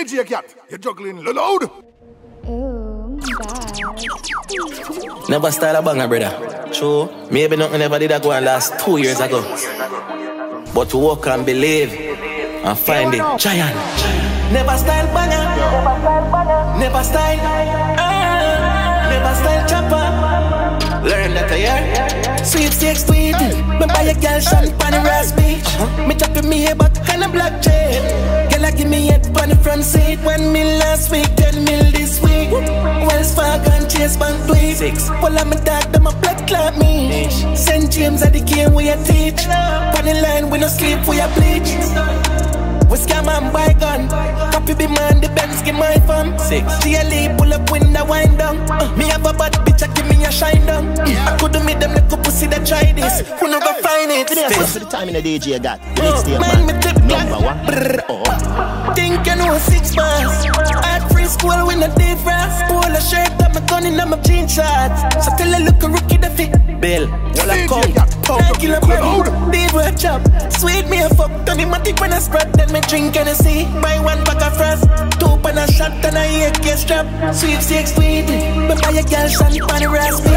DJ Gat, you're juggling loud. Ooh, Never style a banger, brother. True, maybe nothing ever did that go on last two years ago. But to walk and believe and find it giant. Never style banger. Never style. Ah, never style chopper. Learn that, yeah. Sweet six tweet. Me buy a girl the Ross Beach. Me chopping me a but kind of black chain. Girl, I give me head on the front seat. One mil last week, ten mil this week. Wells Fargo and Chase Bank tweet. Six. Well, I'm a dog, them a blood clot me. St. James at the game where you teach. On the line, we no sleep, we a bleach. We scam and buy gun. Copy be man, the Benz give my fam. Six. GLE pull up window wind down. Uh, me have a bad bitch, I give me a shine down. I couldn't meet them little pussy that try this. Who no go find it? What's the time in the DJ you got? The next day, Man, me man. Number one. Brr. Oh. Think I know a six bars. At free school with no difference. Pull a shirt, I'm a gun in my jean shorts. So tell a look a rookie the fit. Bill, well I come. Nine kilo bread, big word chop. Sweet me a fuck, Tony Matic when I spread. Then me drink and I see. Buy one pack of frost. Two pan a shot and I AK strap. Sweet six sweet. Me buy a girl shot on the raspy.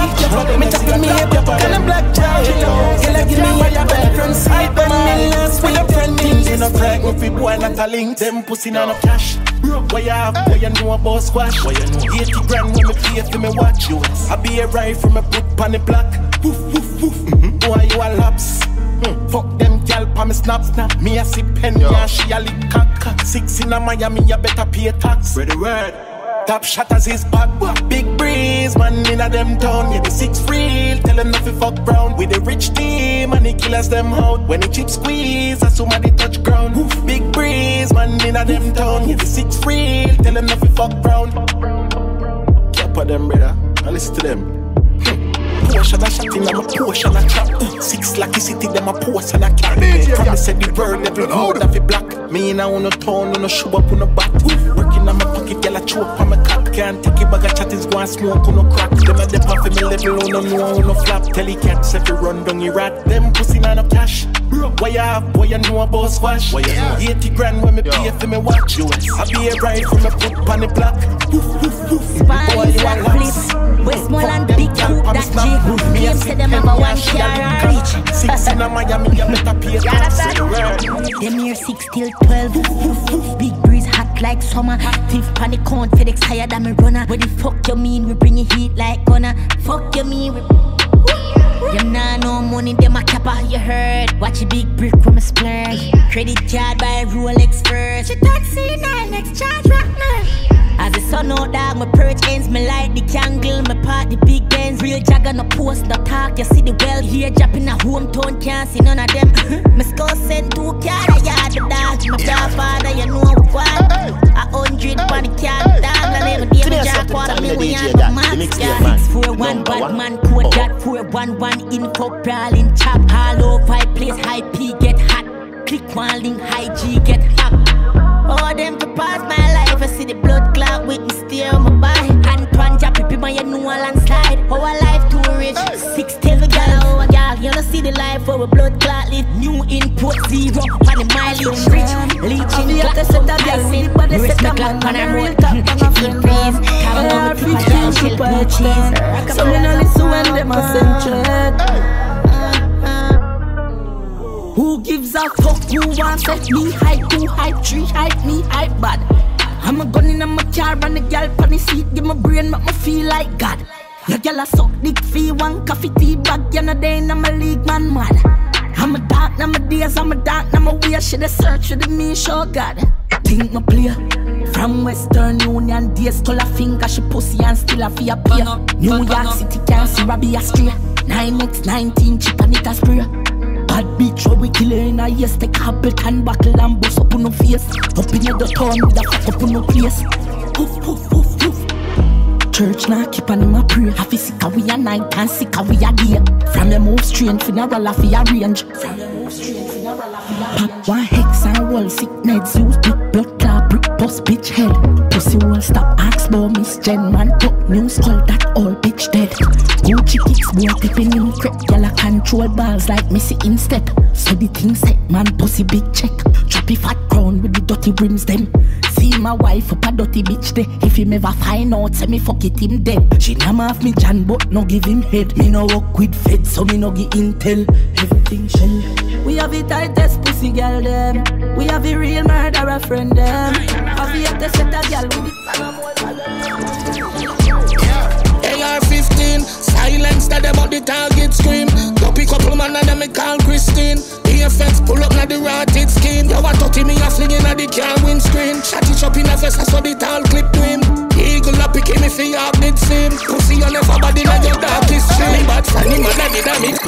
Me chop me a pop and a black child. Girl I give me a bed from side. When me last week, friend me. You know, Frank, if people boy not a link, them pussy no cash. What you have, boy, you know about squash. What you know? 80 grand when me pay for me watch you. I be a rifle, me put on the block. Woof, woof, woof. Mm-hmm. Boy, you a laps. Hmm. Fuck them gal pa me snap snap. Me a sip pen, yeah, she a lick cock cock. Six in a Miami, you better pay tax. Ready word. Top shot as his back. Big breeze, man in a them town. Yeah, the six real. Tell them nothing fuck brown. With the rich team, and the killers them out. When the chip squeeze, as somebody touch ground. Oof. Big breeze, man in a them town. Yeah, the six real. Tell them nothing fuck brown. Cap of them, brother. I listen to them. Portion a shot in, I'm a portion a trap. Uh, Six lucky city, them a post and a carry. Promise said the world every road have it black. Me in a on a town, on a shoe up on a bat. Working on my pocket, girl, I choke on my cap. Can't take it, bag of chat is going smoke on no crack. Them a dep off me level, on no know, on no flap. Tell the cats if you run down your rat. Them pussy not no cash. Why you have, boy, you know about squash. Why you know? 80 grand when me pay for me watch. I be a ride from a put on the block. Woof, woof, woof. Boy, Spanish you a and lax. flip. Westmoreland big hoop that J. Game say them have a one car reach. Six in a Miami, you better pay tax. Say the word. Them here six till twelve. Big breeze hot like summer. Tiff on the count, FedEx higher than me runner. What the fuck you mean? We bring heat like gunna. Fuck you mean? We them nah no money, them a capper, you heard. Watch a big brick from a splurge Credit card by Rolex first. She taxi nine, next charge rock man. As the sun out dog, my perch ends Me light the candle, me part the big Benz Real jagger, no post, no talk. You see the well here, dropping a hometown Can't see none of them. My skull send two card, I yard the dog. My godfather, you know what? A hundred on the card, dog And every day me Today, drop so quarter the time the million DJ But got, the max, mixtape, yeah man. Six, four, one, Number bad one. man Code that oh. four, one, one Info, brawling, chop All over place, high P get hot Click one link, high G get hot all them to pass my life, I see the blood clot with me still my body. Hand pan jab, pipi my you know landslide. Our life too rich, six till the gal, oh a gal. You don't see the life of a blood clot live. New input zero, on the mileage rich. Leeching clock, some Tyson. Wrist me clock on a road. Chicken freeze, carry on with the gal, shell blue cheese. So me no listen when them a send threat. Who gives a fuck? Who wants set me hype? Who hype? Three hype me hype bad. I'm a gun in a my car and the gal pon the seat. Give my brain make me feel like God. Your gal a suck dick fee one coffee tea bag. You know they in my league man mad. I'm a dark, now my days, I'm a dark, now my way. Should I search for the me show God? Think my player. From Western Union, days color finger, she pussy and still a fear pay. New York City can't see Robbie Astray. 9x19 chip and it a spray. Bad bitch, what we kill her in a yes, take a belt and buckle and bust up on no face. Up in the town with a fuck up on no place. Poof, poof, poof, poof. Church now keep on in my prayer. Have sick a we a night and sick a we a day. From your move strange, funeral a fi arrange. From your move strange, Pop one hex and wall sick meds. Use big blood clot, brick bust bitch head. Pussy won't stop, ask about Miss Jen man. Top news call that all bitch dead. Gucci kicks, boy tipping in crep. Y'all control balls like Missy instead. So the thing set man, pussy big check. Choppy fat crown with the dirty rims them. See my wife up a dirty bitch there. If him ever find out, say me fuck it him dead. She name off me Jan, but no give him head. Me no work with fed, so me no give intel. Everything shell. We have the tightest pussy girl them. We have the real murderer friend them. Have to set a girl with it? Silence that about the target scream. Dopey couple man and them me call Christine. BFX pull up na the rotted skin. Yo, I thought me a flinging at the car windscreen. Shot it up in the face, I saw the tall clip to him. Eagle up pick me for your did sim. Pussy on never body na your darkest stream. But funny man, I did a mix.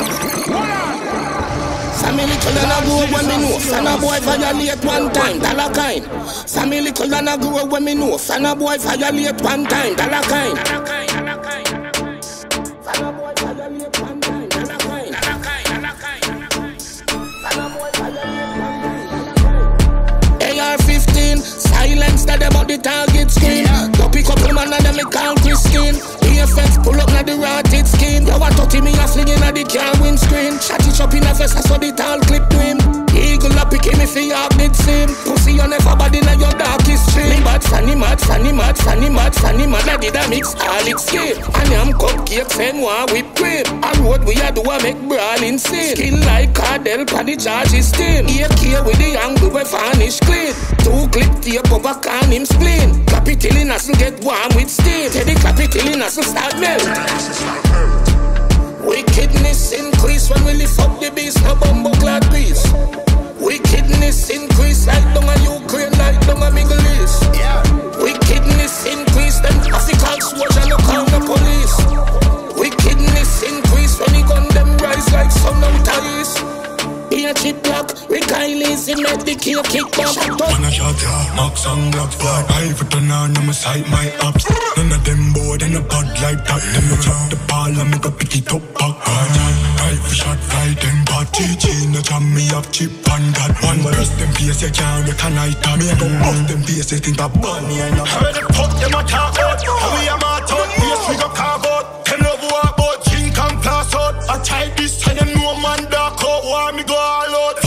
Sammy little and I grow when me know Son a boy violate one time, dollar kind Sammy little and I grow when me know Son a boy violate one time, dollar kind AR-15, silence that about the target screen Dopey couple man and them me call Christine. BFX pull up na the rotted skin Yo, I thought me a flinging at the car windscreen. Shot it up in the face, I saw the tall clip to him Eagle up pick me for your did sim Pussy on body na your darkest stream Bad funny mad, funny mad, funny mad, funny mad. I did a mix all it skip And I'm cupcake, same one whip cream A road we a do a make brawl insane Skin like Cardell, pan the charge is steam AK with the angle we vanish clean. Two clip tape over can him spleen Clap it till he nothing get warm with steam. Teddy clap it till he nothing start melt. Wickedness increase when we lift up the beast, no bumbo clad beast. Wickedness increase like down a Ukraine, like down a Middle East. Yeah. Wickedness increase, then African soldier no call the police. Wickedness increase when the gun them rise like sun out of east. Be a chip block, Rick Islands, he make the kill kick back. Wanna shot ya, Max and Glock squad. I for turn on, I'ma sight my ups None of them bored and a bud like that Them no chop the ball and make a pick it up back Rifle shot, fly them bad TG no jam me up chip and God. One burst them face, you can't recognize that Me a go bust them face, they think that bunny and up Heard them fuck them a talk out. How we a mart out, face we go carve out. Ten love walk out, drink and pass out. I try this time me go all out,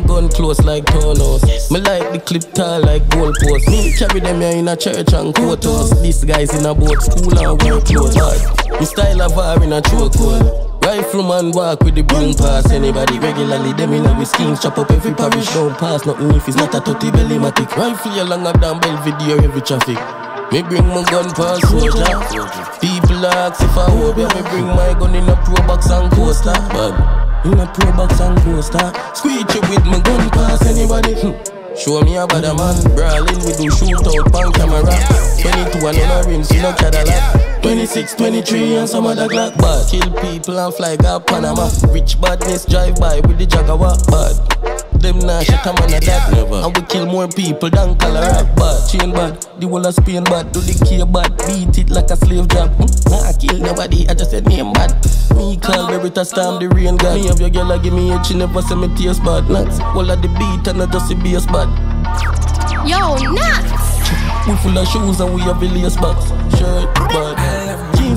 my gun close like Tonos Me like the clip tall like goalpost Me carry them here in a church and quarters. These guys in a boat, school and work clothes. But me style of war in a chokehold. Rifleman walk with the broom pass. Anybody regularly, them in our schemes Chop up every parish, don't pass. Nothing if it's not a tutty belly matic Rifle you longer than Belvedere every traffic. Me bring my gun pass soldier. People ask if I hope ya Me bring my gun in a pro box and coaster. But in a pro box and coaster Squeegee with my gun pass anybody hmm. Show me a bad man. Brawling we do shootout pan camera. 22 and on a rims, you know Cadillac 26, 23 and some other Glock. Bad Kill people and fly got Panama. Rich badness drive by with the Jaguar Bad them nah shit a man a that never And we kill more people than Colorado bad Chain bad, the whole of Spain bad. Do the key bad, beat it like a slave job. Mm? Nah kill nobody, I just said name bad. Me call Berita Storm the rain god. Me have your girl a give me a she never say me taste bad Nuts, all of the beat and I just see bass bad. Yo, nuts! We full of shoes and we have a lace box. Shirt bad,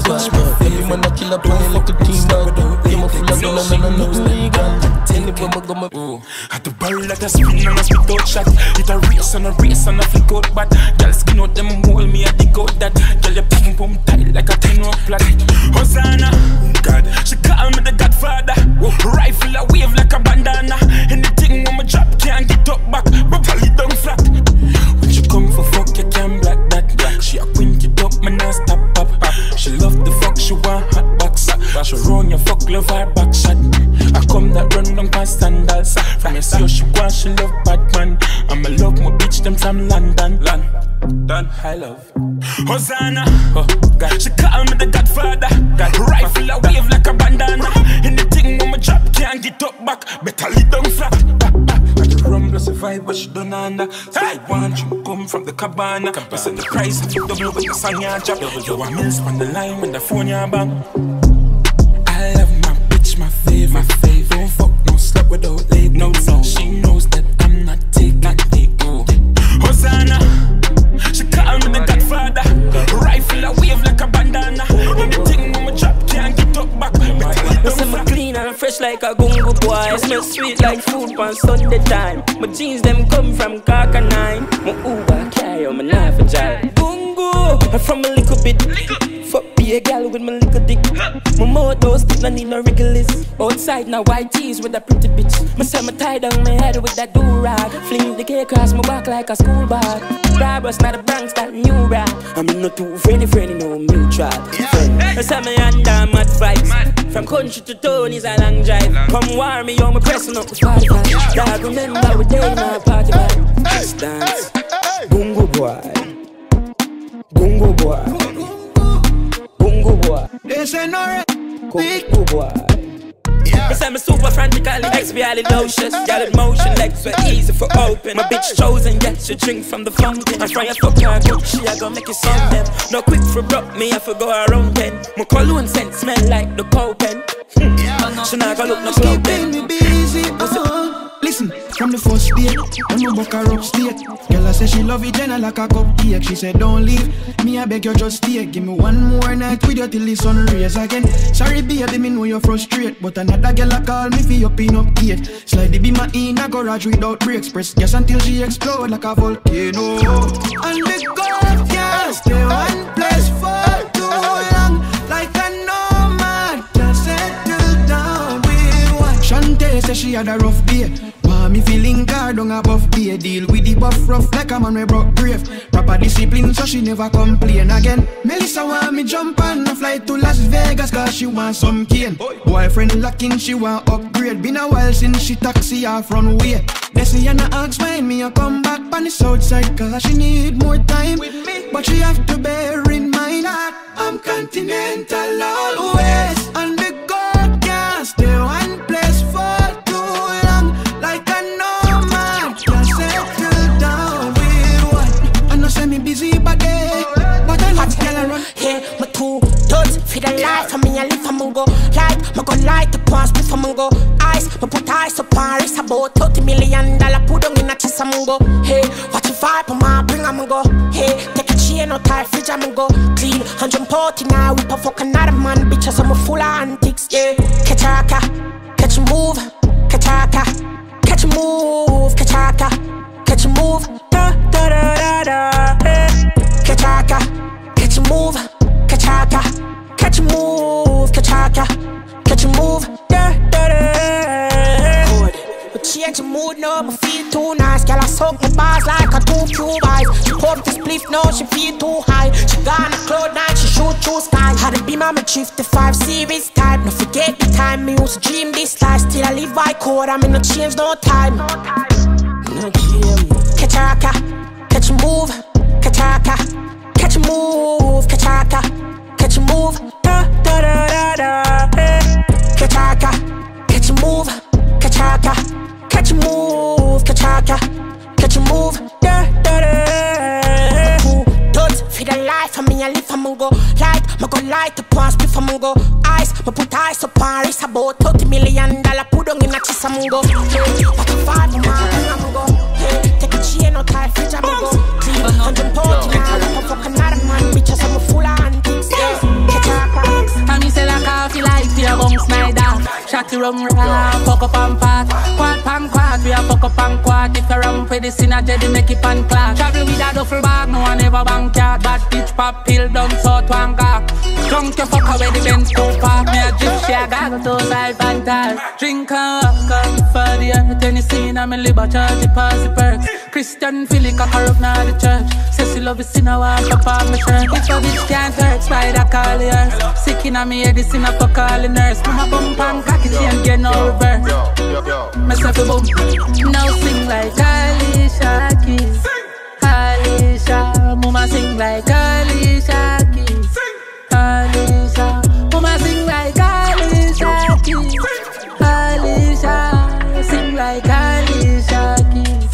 jeans bad Every man a kill a play like a team bad Game of gun and I know legal Anywhere I go my Ooh. At the barrel like a spin and a spit out shot It a race and a race and a flick out bat Girl skin out them hole me a dig out that Girl your pum pum tight like a ten rock flat Hosanna God. She call me the Godfather. Rifle a wave like a bandana. Anything on my drop can't get up back. But it down flat. When she come for fuck, you can't black that. She a quint it up, man, I stop up. She love the fuck, she want hot box. She run your fuck, love her back shot. I come that run down past sandals. From me see she want, she love Batman. I'm a love my bitch, them from London. London, I love. Hosanna, oh, God. She call me the Godfather. God. Rifle a wave like a bandana. Anything when my drop can't get up back. Better lay down flat. Back, back. I rum plus a vibe, but she don't under. So I want you come from the cabana. cabana. Listen the price if double with the sun ya drop. Yo, I miss on the line when the phone ya bang. I love my bitch, my fave, my fave. Don't fuck no slut without late no song. She knows that I'm not take, not take. Oh. Hosanna, she call me the Godfather. Rifle a wave like a bandana. Anything on my drop can't get up back. Listen, me clean and fresh like a gungo boy. I smell sweet like food on Sunday time. My jeans them come from Kaka 9. My Uber carry on my knife and jive. Gungo, I'm from a little bit. Fuck be a gal with my little dick. My motor still no need no wriggles. Outside now white tees with a pretty bitch. My summer tie down my head with that do rag. Fling the cake across my back like a school bag. Robbers not a Bronx, that new rap. I'm not too friendly, friendly, no mutual. Friend. I say me under mad vibes. From country to town is a long drive. Come war me, yo, me pressing up the Spotify. Dog, remember we day in our party vibe. Let's dance. Gungo boy. Gungo boy. Gungo boy. They say no Gungo boy. Yeah. I'm super frantically expially lotion. Got it motion, legs were easy for open. My bitch chosen, yeah, she drink from the fountain. I try to fuck her good, she I gon' make it sound them. No quick for broke me, I for go around ten. My cologne scent smell like the cold pen. Hmm. She not gonna look no club then. me busy, uh-huh. Listen, from the first date, when we book her upstate Girl, I say she love it, then I like a cupcake. She said, don't leave, me I beg you just stay. Give me one more night with you till the sun rays again. Sorry baby, me know you're frustrated But another girl I call me for your pin up gate. Slide the beam in a garage without brakes Press gas until she explode like a volcano. And the girl can't stay one say she had a rough day. Want me feeling guard on a buff day Deal with the buff rough like a man we broke brave Proper discipline so she never complain again. Melissa want me jump on a flight to Las Vegas Cause she want some cane. Boyfriend locking she want upgrade. Been a while since she taxi off runway Desiana ask when me a come back on the south side Cause she need more time. With me. But she have to bear in mind that I'm continental always. And for the life of me I live for go Light, me go light the past before me go Ice, me put ice up wrist about 30 million dollar put on in a chest I'm go Hey, watch your vibe my bring I'm go Hey, take a chain out tight fridge I'm go Clean, 140 now we puff fuck another man Bitches I'm full of antics, yeah. Catch a catch a move Catch a catch a move Catch a catch a move. Da da da da da catch a move. Da da da. But change the mood now, me feel too nice. Girl, I suck my bars like a two cube eyes. She pop this spliff now, she feel too high. She gone a cloud nine, she shoot through sky. Had a be my drift, the five series type. No forget the time, me used to dream this life. Still I live by code, I'm in no change, no time. No game. Catch a raka, catch a move. Catch a raka, catch a move. Catch a raka, catch a move. Da da da da da hey. Catch a a move. Catch a raka, catch a move. Catch a raka, catch a move. Da da da dudes for the life of me? I live me go Light, me go light the past before me go Ice, me put ice up on wrist About 30 million dollar put on in a chest I'm go what a man I'm go take a chain out tight fridge I'm go Clean, 100 pounds I'm fuck another man Bitches I'm full of antics a raka And me say like coffee like your bounce my dog Shot the rum rap, fuck up and pass Quad pan quad we a fuck up and quart. If you ramp with the sinner, Jedi make it pan clock. Travel with a duffel bag, no one ever bank yard. Bad bitch pop pill down one car. Drunk you fuck away the Benz two park. Me a drip she a goggle to side fantasy. Drink walk up for the earth. Tennessee, I'm a liber church, it pass the perks. Christian Philly cock her up now the church. Says she love the sinner, walk up on my shirt. If a bitch can't hurt, spider call earth. Sick a me head, the sinner fuck all the nurse. Mama bump Myself a boom. Now sing like Alicia Keys. Alicia, mama sing like Alicia Keys. Alicia, mama sing like Alicia Keys. Alicia, sing like Alicia Keys.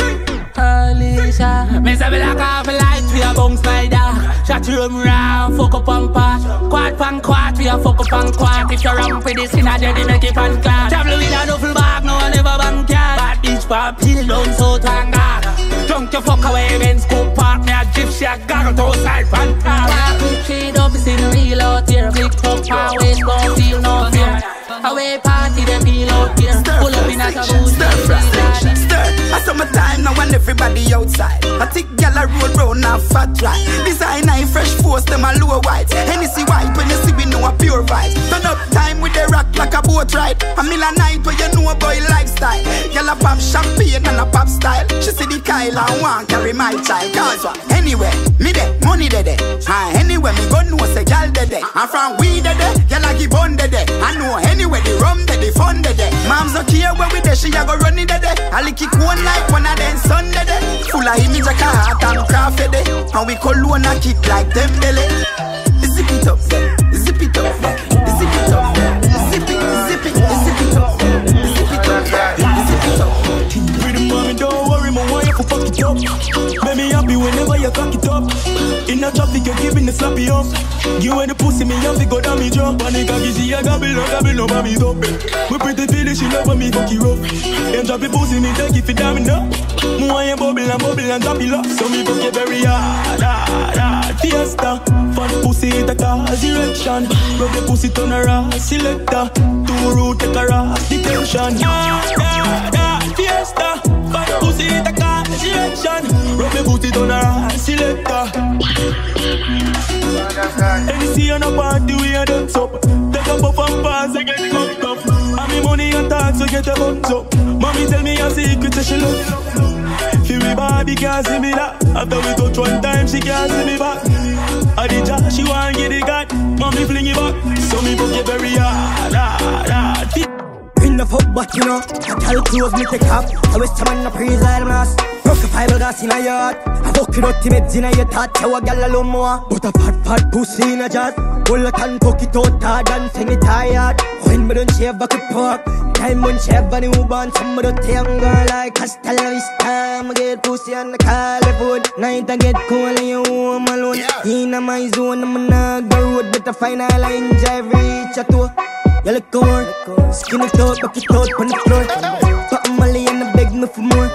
Alicia. Me say me like half a light, we a bounce my dog. Shot room round, fuck up on part. Quad pan quad, we a fuck up on quad. If you ramp with this in a jelly, make it pan clad. Travel with a duffel bag, no one ever bank yard. Bad bitch pop pill down so tanga. Drunk you fuck away, Ben scoop park. Me a gypsy, a goggle to side pan car. Walk with three doubles in real out here. Big truck, power waist, don't feel no fear. Away party, they feel out here. Pull up in a taboo, Stir, stir. I saw my now and everybody outside. I think gyal a roll round and fat right. Design I fresh force them a low white. Hennessy white when you see we know a pure vibe. Turn up time with the rock like a boat ride. A mill a night where you know a boy lifestyle. Gyal a pop champagne and a pop style. She see the Kyle and want carry my child. Cause what? Anyway, me there, money there there. Ah, anyway me go know say gyal there there. I'm from we there there, gyal a give on there there. I know anyway the rum there, the fun there there. Mom's not here where we there, she a go run it there. I lick it one like one of them Sunday there. Full of image like a heart and craft there. And we call one a kick like them belly. Zip it up, zip it up, zip it up, zip it, zip it, zip it up, zip it up, zip it up. Pretty mommy, don't worry, my wife will fuck it up. Make me happy whenever you cock it up. In the traffic, you're giving the slappy up. You and the pussy, me have to go down me drop. Panic, I see a gabble, no gabble, no mommy up. We pretty feel it, she love when me fuck you up. Them drop it pussy, me take it for enough. Me want you bubble and bubble and drop it low. So me fuck you very hard, hard, hard. Fiesta, fat pussy, a cause erection. Rub the pussy, turn around, selector. Two root, take a ras, detention. Yeah, yeah, yeah. Fiesta, fat pussy, a cause erection. Rub the pussy, turn around, selector. Any on a party, we a dance up. Take a puff and pass, I get fucked up. And me money and tax, so get a buns up. Mommy tell me a secret, say she love. Feel me Barbie can't see me that. After we touch one time, she can't see me back. I did she want get it got. Mommy fling it back, so me book it very hard, hard, hard. In the fuck but you know I tell close me take up I wish someone a praise I'll mass Rock a fiber gas in a yard. I fuck it up to meds in a your tat Tell a gal alone more. But a fat fat pussy in a jazz All I can fuck it out ah, hard and sing it tired. When me don't shave I could park. Time when shave a newborn Some of the young girl like Hasta la vista I'ma get pussy on the California Night I get cool and you home alone. In a my zone I'm a Naga road Better find a line drive reach you look good, skin it out, back it out on the floor. A molly and I beg me for more.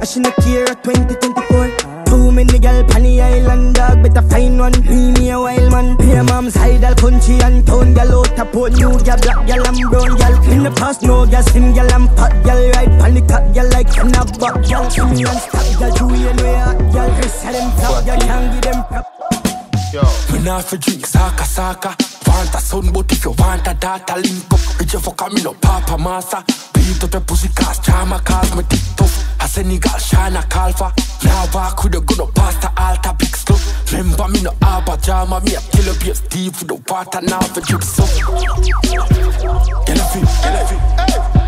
I shouldn't care at 2024. Too many gal on the island, dog, better find one. Me, me a wild man. Here, mom's idle country and town gal out a port. New gal, black gal and brown gal. In the past, no gal, slim gal and pot gal. Ride pan the cock gal like an a buck gal. Me and stop gal, two year way hot gal. Chris, them top gal, can't give them prop. Yo. Me not for drink saka saka. Want a son, but if you want a daughter, link up. With your fuck, me no papa massa. Beat up your pussy cause drama cause me tick tough. A shine call for. Now walk with a gun up past the altar big stuff. Remember me no abba jama, me a killer be a Steve with the water now for drip so. Get a fit, get a fit. Get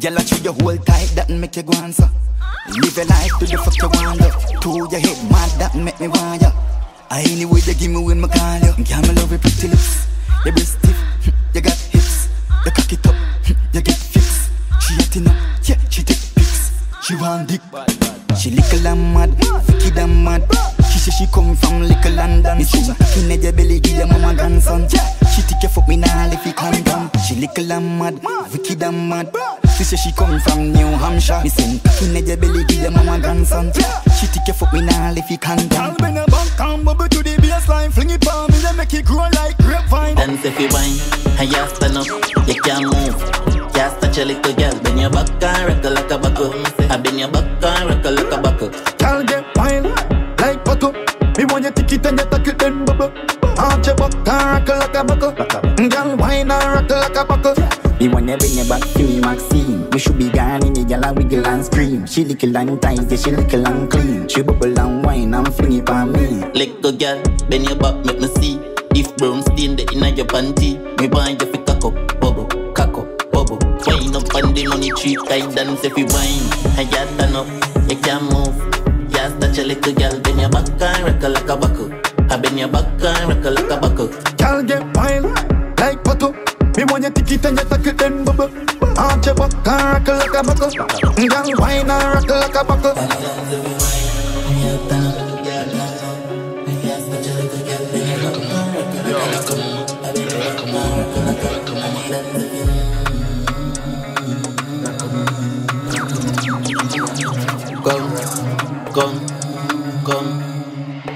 gyal a chew your whole tight, that make you go answer. Live your life to the fuck you want you. To your head mad, that make me want you. I anyway they give me when me call you. Girl, me say she come from New Hampshire. Me say cocky in your belly, give your mama grandson. She take your fuck me now if you condom. Bring a back and bubble to the baseline, fling it on me, then make it grow like grapevine. Dance if you whine, and you stand up, you can't move. Just touch a little girl, bend your back and rock like a buckle. I bend your back and rock like a buckle. Girl get wild like buckle. Me want you tick it and you tuck it then bubble. Arch your back and rock like a buckle. Girl wine and rock like a buckle. Me want you bring your back to me, Maxine. We should be gone in the gal and wiggle and scream. She little and tight, yeah, she little and clean. She bubble and wine and fling it on me. Little girl, bend your back, make me see. If brown stain the inna your panty, me want you fi cock up, bubble, cock up, bubble. Wine up on the money tree, tight dance if you wine. And you stand up, you can't move. Just touch a little girl, bend your back and rock like a buckle. I bend your back and rock like a buckle. Girl get wild like buckle. Me want you tick it and you tuck it then bubble. Arch your back and rock like a buckle. Girl wine and rock like a buckle. Come, come, come,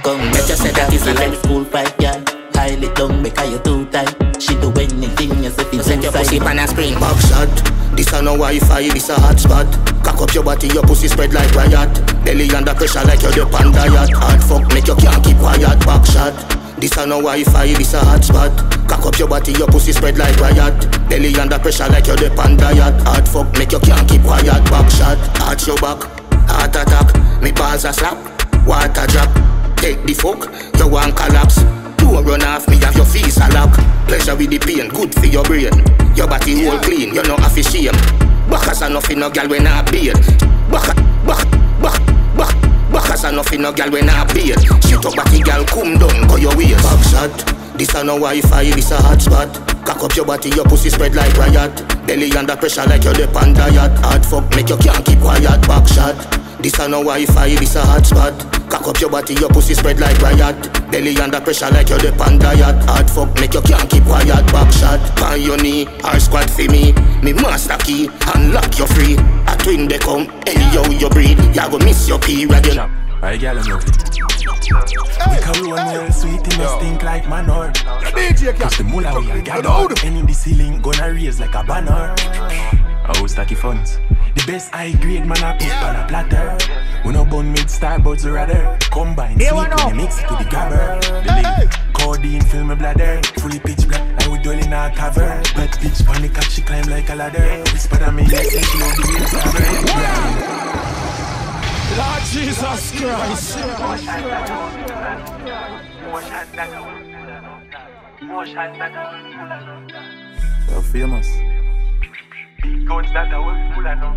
come. Make you say that is a like school fight, girl. Pile it down because you too tight. She do anything you say fi your pussy pan a screen. Back shot, this a no Wi-Fi, this a hotspot. Cock up your body, your pussy spread like riot. Belly under pressure like you're the pan diet. Hard fuck, make you can't keep quiet. Back shot, this a no Wi-Fi, this a hotspot. Cock up your body, your pussy spread like riot. Belly under pressure like you're the pan diet. Hard fuck, make you can't keep quiet. Back shot, arch your back, heart attack. Me balls a slap, water drop. Take the fuck, you want collapse. Don't run off me, have your face a lock. Pleasure with the pain, good for your brain. Your body whole clean, you know have a shame. Backers are nothing, no girl when I beard. Back, back, back, back. Backers are nothing, no girl when I beard. Shit up body, girl, come down, go your waist. Back shot, this a no Wi-Fi, this a hotspot. Cock up your body, your pussy spread like riot. Belly under pressure like you're pan diet. Hard fuck, make you can't keep quiet. Back shot, this a no Wi-Fi, this a hotspot. Cock up your body, your pussy spread like riot. Belly under pressure like you're the pan diet. Hard fuck, make you can't keep quiet. Back shot, on your knee, or squat for me. Me master key, unlock you free. A twin they come, anyhow you breathe. Ya go miss your period. You I got him We can roll well sweet in a stink like manure Cause the mullah we a gather And in the ceiling gonna raise like a banner How stacky funds. The best high grade man I put on a platter. We no bun mid starbuds rather Combine sweet when you mix it to the grabber. Believe Codeine fill my bladder. Fully pitch black like we dwell in a cavern. Wet bitch panic up she climb like a ladder. Whisper to me yes and she know the real stabber Lord Jesus Christ. You're famous Guns that are worth full enough.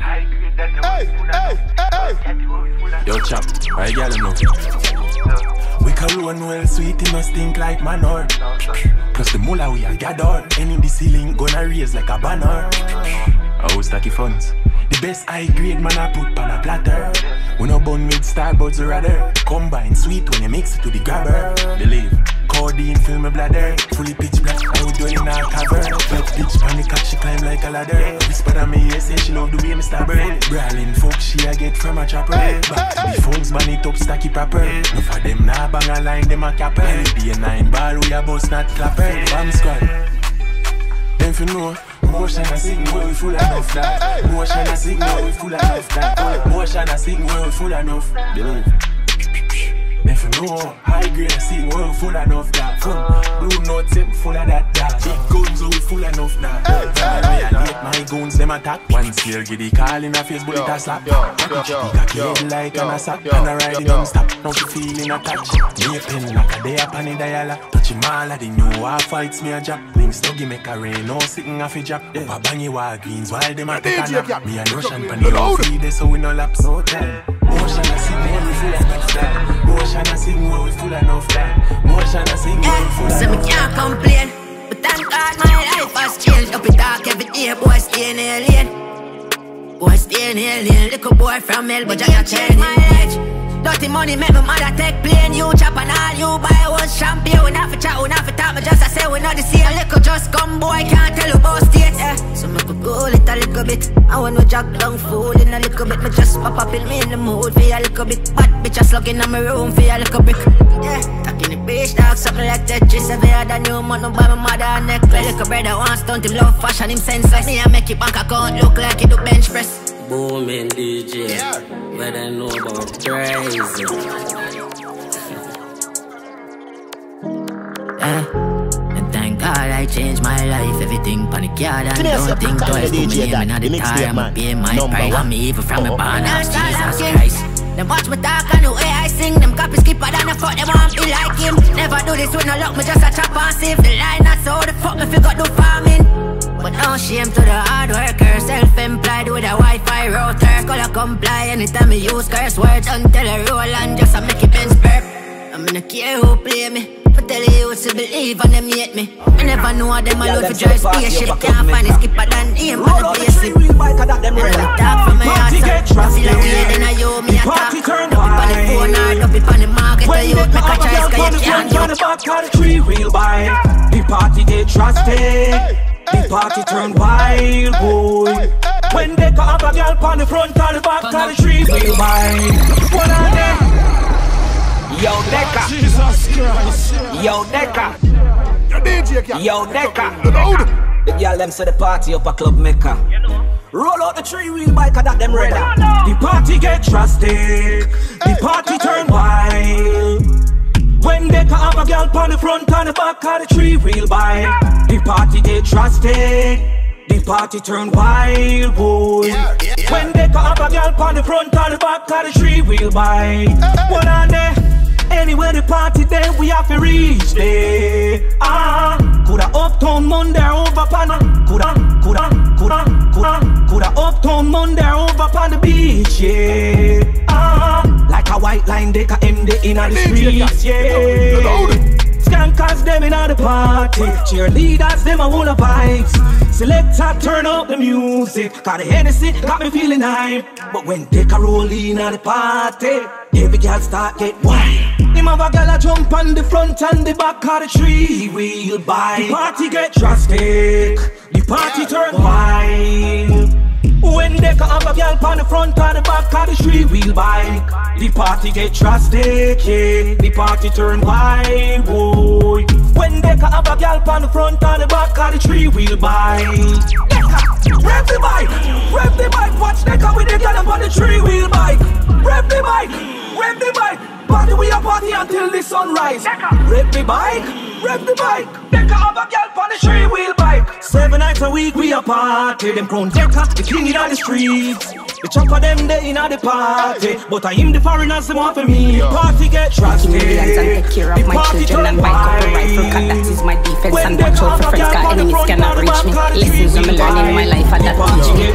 High grade that are worth full enough. Yo, chap, I got him now. We can run well, sweet in a stink like manure. Plus the mullah we a gather, and in the ceiling gonna raise like a banner. How stacky funds? The best high grade man I put on a platter. We no bun with starbuds rather. Combine sweet when you mix it to the grabber. Believe. Codeine fill my bladder. Fully pitch black, I would dwell in a cavern. Wet bitch panic up, she climb like a ladder. Whisper to me, yes, say she love the way me stab her. Brawling fuck, she a get from a chopper. Back to the phones, man it up, stacky proper. No for them nah bang a line, them a capper. Be a nine ball, we a bust not clapper. Bam squad. Them fi know Motion a signal we full enough that Motion a signal we full enough that Motion a signal we full enough Believe Them fi know. High grade, see world full enough that. Blue notes, it full of that. that. Big guns, we full enough that. Hey, hey, hey, my guns, them attack. One scale, get the call in a face, bullet a slap. Cocky head like an assault, and a ride non-stop. Now she feeling attached. Me a pen like a day up on the dial. Touch him all of the new war fights, me a job. Links stuggy make a rain, no oh, sitting off a job. Up a bangy war greens, while them a take a nap. Me a notion pan the feed, so we no lapse no time. Motion a sing full enough time. Motion a sing when we full enough time. Motion a sing when we full So me can't complain. But thank God my life has changed. Up in dark every day, boy, stay in lane. Boy, stay in lane. Little boy from hell, but I change my age. Dirty money make my mother take plane You chop and all you buy one champion We not for chat, we not for talk, but just I say we know the same. Little just come boy, can't tell you about states. Eh. So make a go it a little bit. I want no jog down fool in a little bit Me just pop up in me in the mood for a little bit. Bad bitch a slug in my room for a little brick. Yeah, talking the bitch dog, something like Tetris Heavier than you, man, no buy my mother a neck Like little brother wants stunt him love fashion, him senseless. Me I make it bank account look like he do bench press Booming DJ, yeah. what I know about crazy. Eh, and thank God I changed my life. Everything panic yard and don't think twice. Put me name in the car, I'ma pay my price. I'm evil from a barn of Jesus Christ. Them watch me talk and the way I sing Them copies skipper than the fuck them want be like him Never do this with no luck, me just a chop and save The line that's how the fuck me figure do farming But no shame to the hard worker Self-employed with a Wi-Fi router Color comply anytime me use curse words Until I roll and just a make it burp I'm in a care who play me but tell you to believe and them hate me I never know them a load for drive spaceship Can't find a skipper than him on the place it when I talk from my heart so I feel like way then I you me attack Dump it on the phone or dump it on the market I you make a choice cause you can't on the back of the three wheel bike The party get trusted The party turn wild boy When they come up a girl on the front of the back of the three wheel bike One of them Yo, Deca. Jesus Christ. Yo, Deca. Yo, Deca. The girl them say the party up a club Mecca. Roll out the three wheel bike and that them ready. The party get drastic. The party turn wild. When they can have a girl on the front and the back of the three wheel bike. The party get trusted. The party turn wild, boy. Yeah, yeah, yeah. When they can up a girl on the front and the back of the three wheel bike. What on there? Anywhere the party day, we have to reach there. Ah, coulda uptown Monday over pan. Coulda, coulda, coulda, coulda, coulda uptown Monday over pan the beach, yeah. Ah, like a white line, they can end it in the streets, yeah. Skankers them in the party. Cheerleaders them a full of vibes. Selector turn up the music. Cause the Hennessy got me feeling hype But when they can roll in the party Every girl start get wild. Him have a girl a jump on the front and the back of the tree. Wheel bike The party get drastic. The party turn wild when they can have a girl on the front or the back of the three wheel bike The party get drastic, yeah. The party turn wild, boy. When they can have a girl on the front or the back of the three wheel bike. Rev the bike, rev the bike Watch they come with the girl on the three wheel bike Rev the bike, rev the bike. Party we a party until the sunrise. Rev the bike, rev the bike They can have a girl on the three wheel bike Seven nights a week we a party Them crown decker, the king in the streets. The chopper them they in the party. But I am the foreigners them want for me Party get drastic Millions and take care of my children and up a rifle Cause that is my defense and watch out for friends Cause enemies cannot reach me. Lessons I'm learning in my life and that teach me.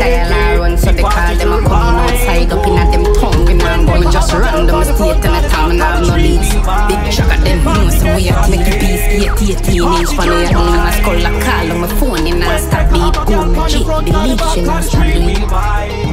Dial I run so they call them a coming outside Up in at them tongue and I'm going just random state and a town and I have no leads. Big shock at them know so we have to make the peace 18 inch for me at home and I skull a call on my phone and I stop beat. Go cheat believe she stop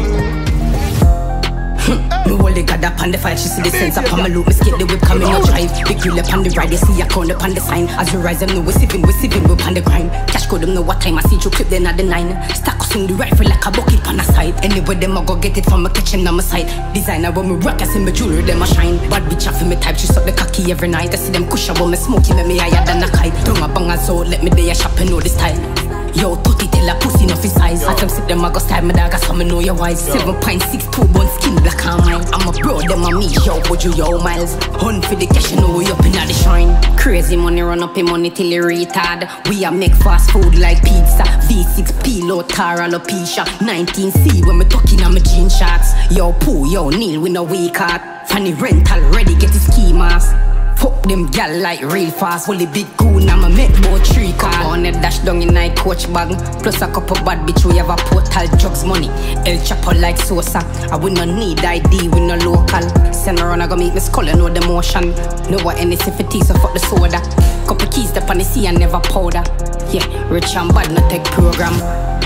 Me hold the god up on the file, she see the sense up on my loop. Me skip the whip, coming no drive. Big grill up on the ride, they see a count up on the sign. As we rise, them know we sipping, we sipping, we on the grind. Cash code, them know what time I see you clip, then at the nine. Stack us in the rifle like a bucket on the side. Anyway, them I go get it from my kitchen on my side. Designer when me rock, I see my jewelry, them I shine. Bad bitch off in me type, she suck the cocky every night. I see them cushion when me smoking, make me higher than a kite. Don't a bang so let me day a shop and know this style. Yo, tutty tell a pussy no fi size. I them sit them a go style my dog, so me know you wise. Seven point six two bone skin black and mine. I'm a bro, them a me. Yo, but you yo miles. Hunt for the cash, you know we up inna the shrine. Crazy money run up in money till you retard. We a make fast food like pizza. V6 Pilo, Tara, Lopisha. 19C when me talking on my jean shots. Yo, poo, yo, Neil, we no weak heart. Funny rental, ready, get his ski mask. Fuck them gal like real fast. Fully big goon, I'ma make more tree car. On a dash down in night coach bag. Plus a couple bad bitch, we have a portal drugs money. El Chapo like Sosa. I we no need ID, we no local. Send around, I go meet me skull and know the motion. Know what any sifity, so fuck the soda. Couple keys up on the sea and never powder. Yeah, rich and bad, no tech program.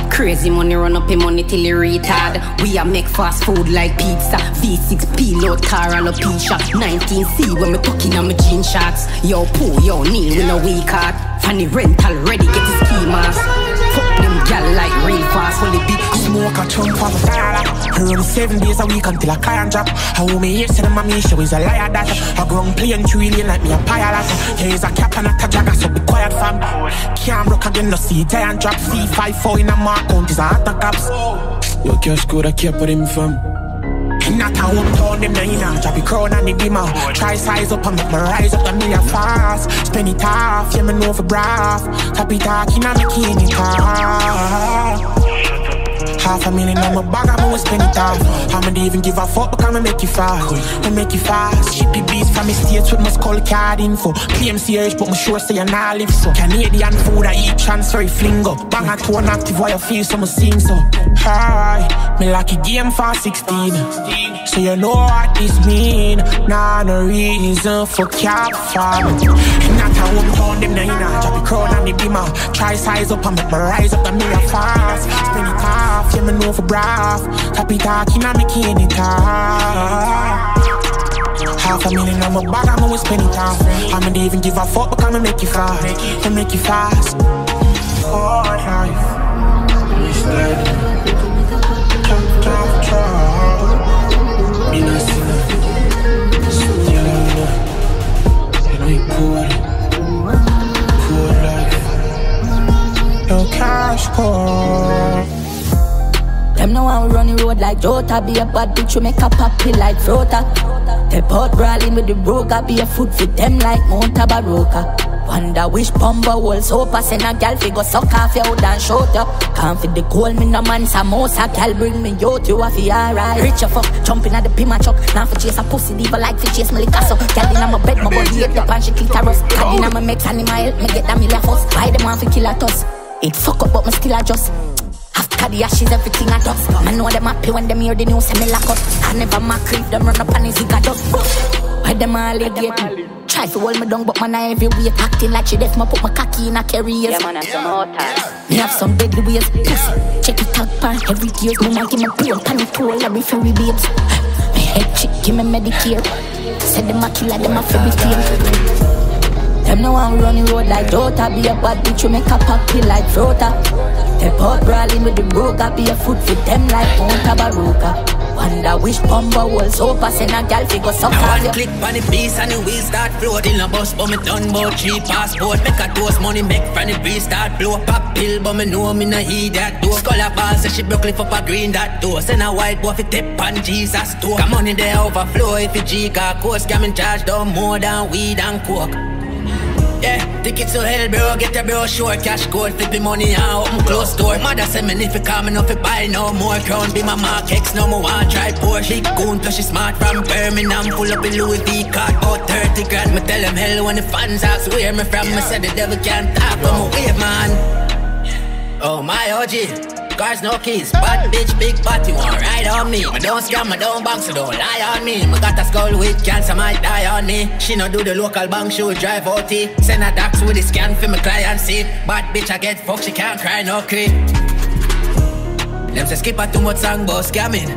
Crazy money run up in money till you retard. We a make fast food like pizza. V6 Pilo, Tara, Lopisha. 19C when me talking on my jean shots. Yo, poo, yo, Neil, we no weak heart. Funny rental, ready, get the them gal like real fast, fully big Smoke a chunk of a dollar. Run seven days a week until I client drop. I want me here, say the mommy show is a liar that. I grown playing trillion like me a pilot. Here is a cap and a tajagger, so be quiet fam. Can't rock again, no see giant drop. C54 in a mark count is a hot caps. Yo, cash code, I keep put him fam. Not a hometown, them nine Drop the crown and the beamer Try size up and make me rise up the million fast. Spend it off, yeah me know for brav Top it talking and me cane it off Half a million on my bag, I'ma spend it off I'ma even give a fuck? Because I'ma make you fast? I make you fast. Shippy beats from the states with my skull card info. Claim CH but my sure say I not live so Canadian food? I eat transfer flingo Bang a tone active while you feel so much sing so? Hi, me like a game for 16 So you know what this mean. Nah, no reason for cap farm Not a hometown, them nine Drop the crown and the beamer. Try size up and make me rise up the million fast. Spend it yeah me know for Top it talking me cane it off Half a million on my bag, I'm always spending spend it I'ma even give a fuck because I make you fast. I make you fast. Oh, life Tough, tough, tough life. Cash call Them know how we run the road like Jota. Be a bad bitch, we make a poppy like Frota. Step out brawling with the broker. Be a foot for them like Mount Baroka Wonder which bumper hole so pass and a gal fi go suck off your hood and Can't fit the coal, me no man samosa. Gal bring me out, you a fi alright. Rich a fuck, jumping at the pima truck. Now fi chase a pussy, diva like fi chase me liquor. So Gal inna my bed, my body hit up and she clitoris Gal inna my mix animal, help me get that million fuss. Buy them off fi kill a toss It fuck up but me still adjust after the ashes, everything I dust. I know them happy when them hear the news, say me lock up. I never my creep, them run up on his zigga dust. Why them all allegate Try to hold me down, but man, I every weight acting like she deaf. Me put my cocky in a carriers. Yeah, man, I some more time. Me have some deadly ways. Pussy, check it out, pan every gears. Me want give me brain, pan it all, every fairy babes. Me head chick, give me Medicare. Said them a killer, them a fairy tale. Them no one run the road like Jota Be a bad bitch, you make a poppy like Frota Step out brawling with the broker Be a foot fit them like Ponta Baroka Wonder which bumper hole so pass and a gal figure suck Now one click on the beast and the wheels start floating. A bus but me done about three passport. Make a toast money make from the breeze start blow. Pop pill but me know me no heed that door Scholar ball say she broke lift up a green that door. Send a white boy fi tip on Jesus store Come money there overflow. If you G car course Scamming charge down more than weed and coke yeah, tickets to hell, bro. Get your bro short. Cash code, flipping money and open close door. Mother say me if you call me, no fi buy no more. Crown be my mark, X no more. I try Porsche. Big goon, plus she smart from Birmingham. Pull up in Louis V card, about 30 grand. Me tell them hell when the fans ask where me from. Me say the devil can't talk, I'm a wave man. Oh my OG. Cars no keys, bad bitch, big party, want ride on me. I don't scam, I don't bank, so don't lie on me. Me got a skull with cancer, might die on me. She no do the local bank, she would drive OT. Send a tax with the scan for my client see. Bad bitch, I get fucked, she can't cry, no creep. Them say skip a too much song, but scamming.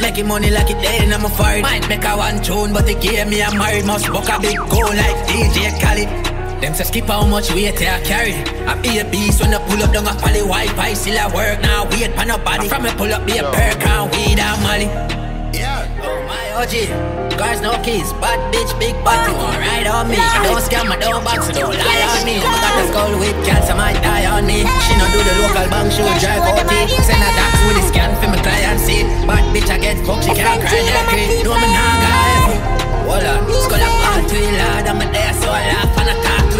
Making money like it dead and I'm a fired Might make a one tune but they gave me a married Must book a big goal like DJ Khaled them say skip how much weight they carry. I be a beast when I pull up down a poly white pie still I work now. Wait pan up body from me pull up be a perk and weed and molly. Yeah. Oh my OG. Cars, no keys, bad bitch, big body, won't ride on me. Don't scam, I don't box, don't lie on me. I got a skull with cancer, might die on me. She no do the local bank, she will drive OT. Send a tax with the scan for my client seat. Bad bitch, I get fucked, she can't cry, no creep. No, me nah guy. Hold on, skull up all to it, lad. I'm a there, so I laugh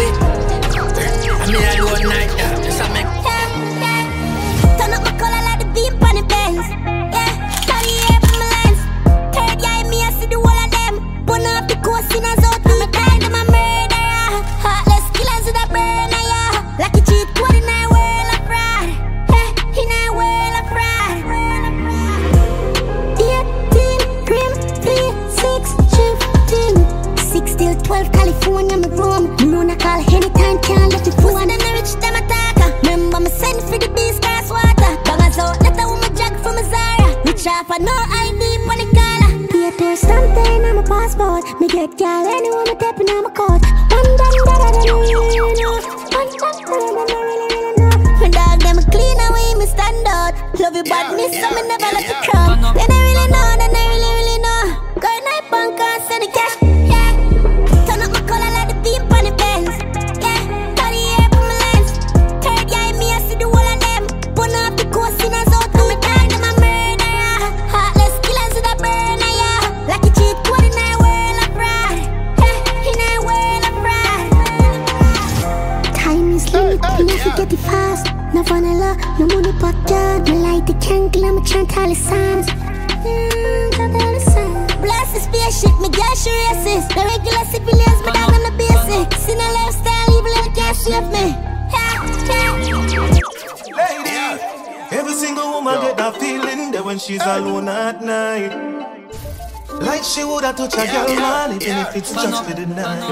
and I it. I'm in a night, yeah, Off, I know I the collar. Be there's something on my passport. Me get gal anyone me tapping on my coat. One done that I don't really know. One done that I don't really really know. Dog them clean away me stand out. Love your badness, so me never let it come. Then no money but God. Me light the candle, I'ma chant all the psalms. Mm, chant all the psalms. Bless the spaceship, me girl she racist. The regular civilians, me down on the basic. Sin a lifestyle, evil and can't save me. Lady, every single woman get that feeling that when she's alone at night. Like she woulda touch a girl man, even if it's just for the night.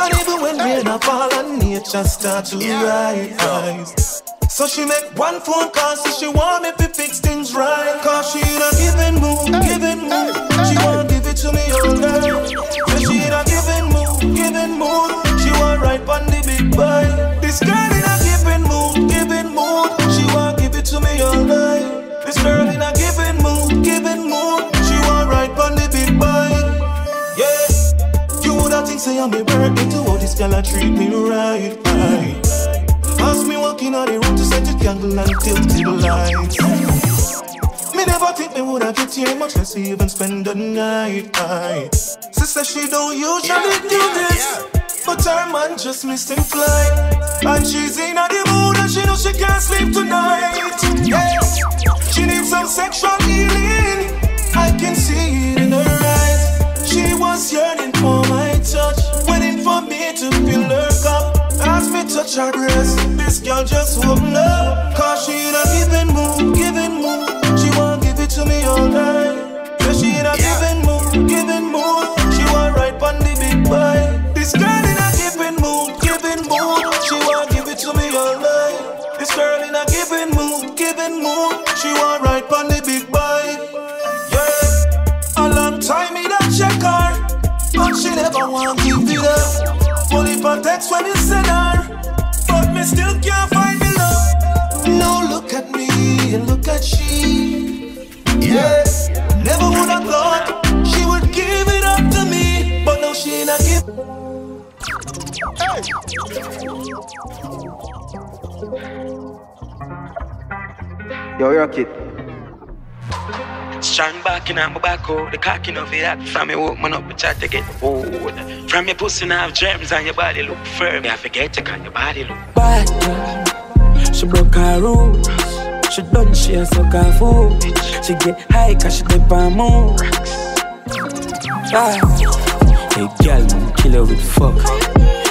And even when rain a fall and nature start to rise. So she make one phone call, so she want me to fix things right. Cause she in a giving mood, giving mood. She want give it to me all night. So she in a giving mood, giving mood. She want right on the big boy. This girl in a giving mood, giving mood. She want give it to me all night. This girl in a giving mood, giving mood. She want right on the big boy. Yeah. You woulda think say I'm a birthday to how oh, this girl a treat me right, right. Me walking out the room to set the candle and tilt the lights. Me never think me woulda get here, much less even spend the night. Aye. Sister, she don't usually do this, but her man just missed him flight. And she's in a the mood and she knows she can't sleep tonight. Yeah. She needs some sexual healing. Touch her breast, this girl just open up. Cause she in a giving mood, giving mood. She want give it to me all night. Yeah, she in a giving mood, giving mood. She want right on the big boy. This girl in a giving mood, giving mood. She want give it to me all night. This girl in a giving mood, giving mood. She want right on the big boy. Yeah, a long time me that check her, but she never want give it up. Only for text when you send Yo, rock it. Strong back in my back, oh, the cocky of it that from your woman up, but try to get old. From your pussy now have germs and your body look firm. I forget to cut your body look bad. girl. She broke her rules. She done, she a suck her food. She get high cause she dip her mood. Ah. Hey girl, man, kill her with fuck.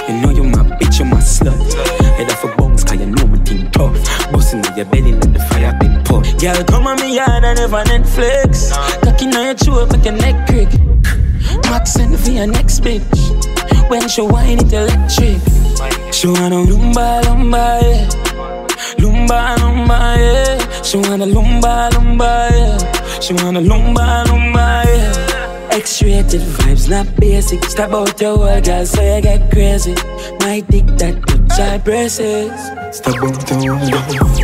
You know you my bitch, you my slut. Head off a bounce cause you know me think tough. Bustin' in your belly like the fire been put. Girl, come on me yard and never Netflix. Cocky on your throat make your neck crick. Max send for your next bitch. When she whine it electric. She wanna lumba lumba yeah. Lumba lumba yeah. She wanna lumba lumba yeah. She wanna lumba lumba yeah. X-rated vibes, not basic. Step out your world, girl, so you get crazy. My dick that touch our braces. Stop out the world.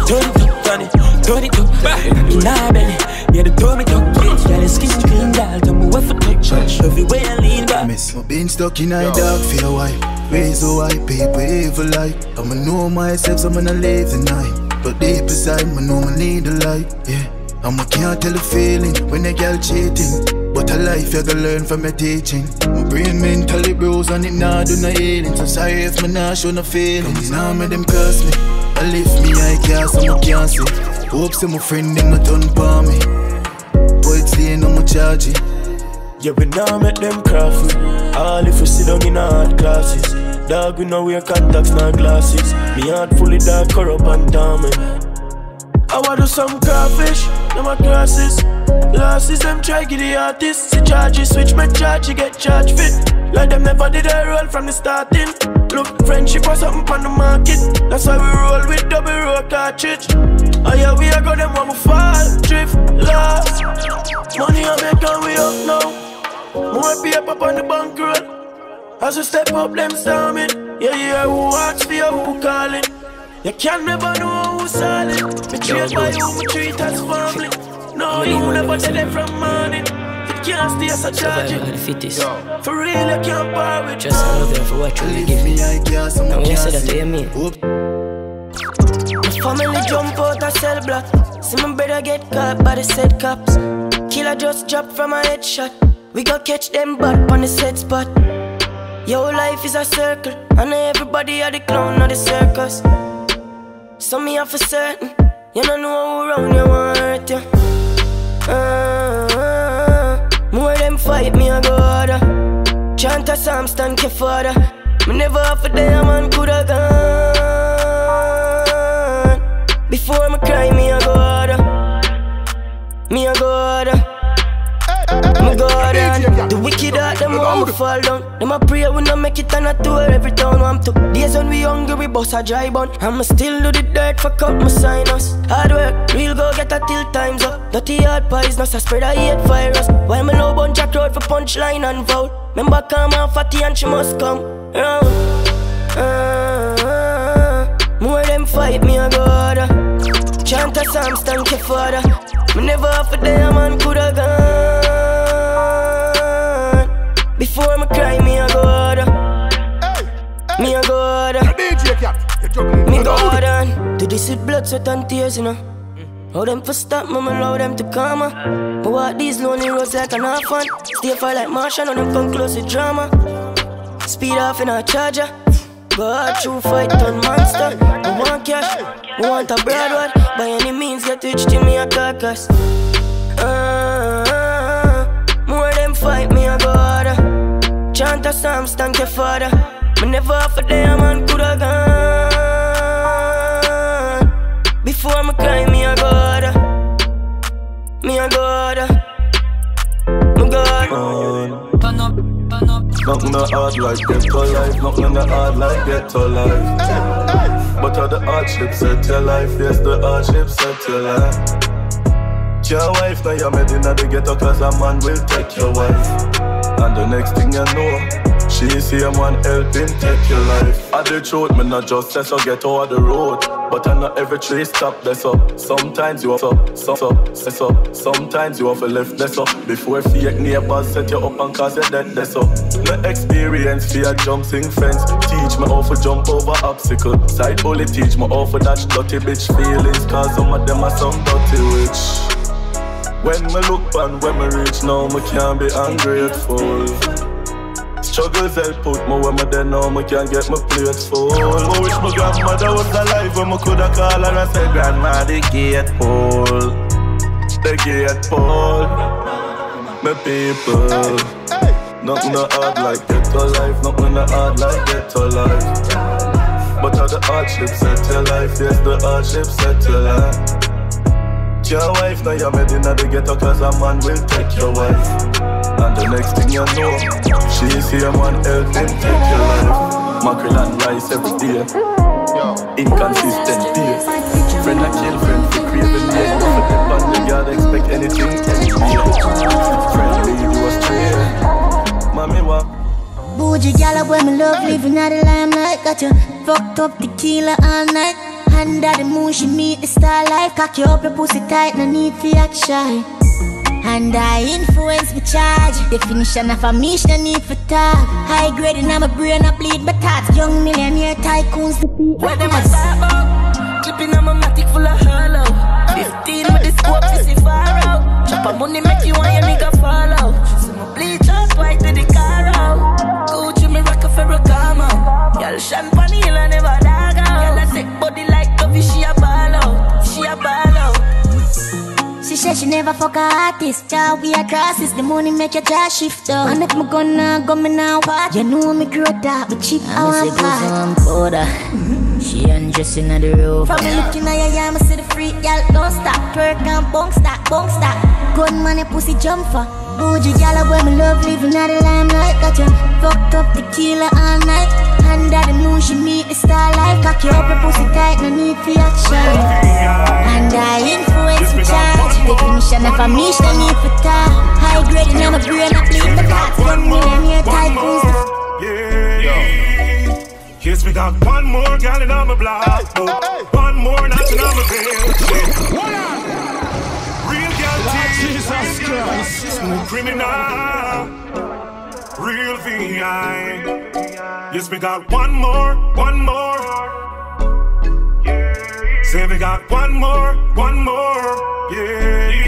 Turn it up, turn it, turn it up. In our belly, yeah, the door me tuck. Yeah, the skin clean, girl, tell me what for touch. Everywhere I lean back. Miss, my been stuck in a dark for a while. Raise so high, people evil like. I'ma know myself, so I'ma live the night. But deep inside, I know I need the light. Yeah, I'ma can't tell the feeling when a girl cheating. But a life you gotta learn from my teaching. My brain mentally bruised and it nah do no healing. So sorry if me nah show no feelings. Now me them curse me. I lift me I can't so I can't see. Hope some my friend them not done for me. Boy it's my charge it. Yeah, we now make them craft All if we sit down in hard classes. Dog, we know wear contacts, not glasses. Me heart fully dark, corrupt and diamond. I want do some crawfish, them my classes. Losses, them try get the artists. See charges, switch my charge, you get charge fit. Like them never did a roll from the starting. Look, friendship was something on the market. That's why we roll with double roll cartridge. Oh yeah, we are go them when we fall, drift, lost. Money I make and we up now. More paper on the bank roll. As we step up, them storming. Yeah, yeah, who asks for you, who calling? You can never know who's solid. Me treat by you, me treat as family. No, you never tell them from morning. You can't stay as a charge. For real, you can't bar with Just I love you for what you give me. And when you say that, do you mean? My family jump out a cell block. See my brother get caught by the said cops. Killer just dropped from a headshot. We gon' catch them back on the set spot. Your life is a circle, and everybody are the clown of the circus. So me have for certain, you don't know who around you want hurt you. Uh, more them fight me, I go harder. Chant a psalm, stand your father. Me never have a day, a man coulda gone. Before me cry, me I go harder. Me I go harder. Wicked heart, them want me fall down. Them a pray we no make it on a tour every town I'm to. Days when we hungry, we bust a dry bun. I'ma still do the dirt, fuck up my sinus. Hard work, real go get a till times up. Dirty hard pies, no so spread a hate virus. Why me low bun jack road for punchline and vote? Remember come on fatty and she must come round. Uh, uh, more them fight me, I go harder. Chant a psalm, thank your father. Me never have a day, a man coulda gone. Before me cry, me I go harder. Me I go harder. Me go harder. Do this with blood, sweat and tears, you know. How them for stop, mama allow them to come. Uh. But walk these lonely roads like an orphan. Stay far like Martian, and them come close with drama. Speed off in a charger. Go hard through fight on monster. We want cash, we want a broad one. By any means, get rich till me a carcass. Uh, uh, uh more them fight me, I go harder. Chant a psalm, thank your father. Me never have a day, a man coulda gone. Before me cry, me I go harder. Me I go harder. Me go harder. Turn up, turn up. Nothing not hard like ghetto life, nothing not hard like ghetto life. But all the hardships set your life, yes, the hardships set your life. Your wife, now you're made in the ghetto, cause a man will take your wife. And the next thing you know, she see a man helping take your life. I the truth, me not just say so get over the road. But I know every tree stop this up. Sometimes you have up, up, set up. Sometimes you have a left this up. Before fake neighbors set you up and cause you dead this up. No experience fear jumping fence. Teach me how to jump over obstacle. Side only teach me how to dodge dirty bitch feelings. Cause some of them are some dirty witch. When me look and when me reach now, me can't be ungrateful. Struggles help put me when me dead now, me can't get my plate full. Me wish my grandmother was alive when me coulda call her and say, Grandma, the gate pull, the gate pull. My people, nothing not hard like ghetto life, nothing not hard like ghetto life. But all the hardships set your life, yes, the hardships set your life. Your wife, now you're made in the ghetto cause a man will take your wife. And the next thing you know, she's here, man helping take your life. Mackerel and rice every day. Inconsistent day Friend like kill friend for craving me. The on the yard expect anything, anything. Friend lead you astray. Bougie gal, up when me love living out the limelight. Got you fucked up tequila all night. Under the moon, she meet the starlight. Cock you up, your pussy tight, no need for action. And I influence my charge. Definition of a mission, no need for talk. High grade in my brain, I bleed my thoughts. Young millionaire tycoons, the people. Where them a start? Clipping on my matic full of hollow. 15 with the scope, she see far out. Chop a money, make you want your nigga follow. So my bleach out, white to the car out. Gucci, me rock a Ferragamo. Y'all champagne, I never dog out. Take body like coffee, she a ball out. She a ball out. She said she never fuck a artist. Child, we are crosses. The money make your jaw shift up. And if me gonna go me now, what? You know me grow that, but cheap I want part. She undressing at the roof. From me looking at your yeah, me see the freak, y'all don't stop. Twerk and bunk stop, bunk stop. Gun money, pussy jump for. Bougie gal, when me love living out the limelight. Got you fucked up tequila all night. Under the moon, she meet the starlight. Cock you up, your pussy tight, no need for action. And I influence my charge. Definition of a mission, no need for talk. High grade in my brain, I bleed my thoughts. One millionaire tycoons. Yes, we got one more gal in on my block. Oh, one more notching on my bill. Jesus Christ. Criminal. Real VI. Yes, we got one more, one more. Say we got one more, one more. Yeah.